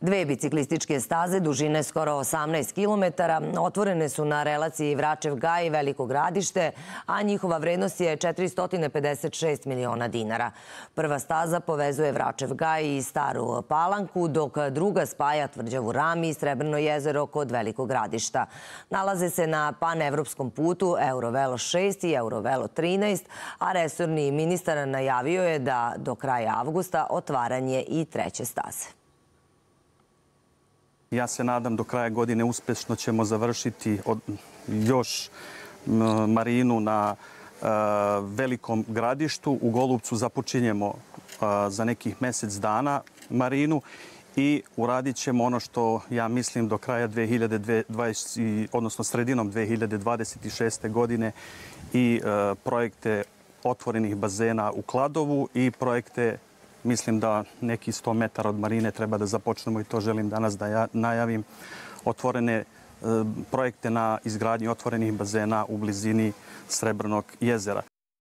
Dve biciklističke staze dužine skoro 18 km otvorene su na relaciji Vračev gaj i Veliko gradište, a njihova vrednost je 456 miliona dinara. Prva staza povezuje Vračev gaj i Staru Palanku, dok druga spaja Tvrđavu Rami i Srebrno jezero kod Velikog gradišta. Nalaze se na panevropskom putu Eurovelo 6 i Eurovelo 13, a resorni ministar najavio je da do kraja avgusta otvaranje i treće staze. Ja se nadam do kraja godine uspešno ćemo završiti od, još marinu na e, velikom gradištu. U Golubcu započinjemo e, za nekih mesec dana marinu i uradit ćemo ono što ja mislim do kraja 2020, odnosno sredinom 2026. godine i e, projekte otvorenih bazena u Kladovu i projekte mislim da neki 100 metara od marine treba da započnemo i to želim danas da ja najavim. Otvorene e, projekte na izgradnji otvorenih bazena u blizini Srebrnog jezera.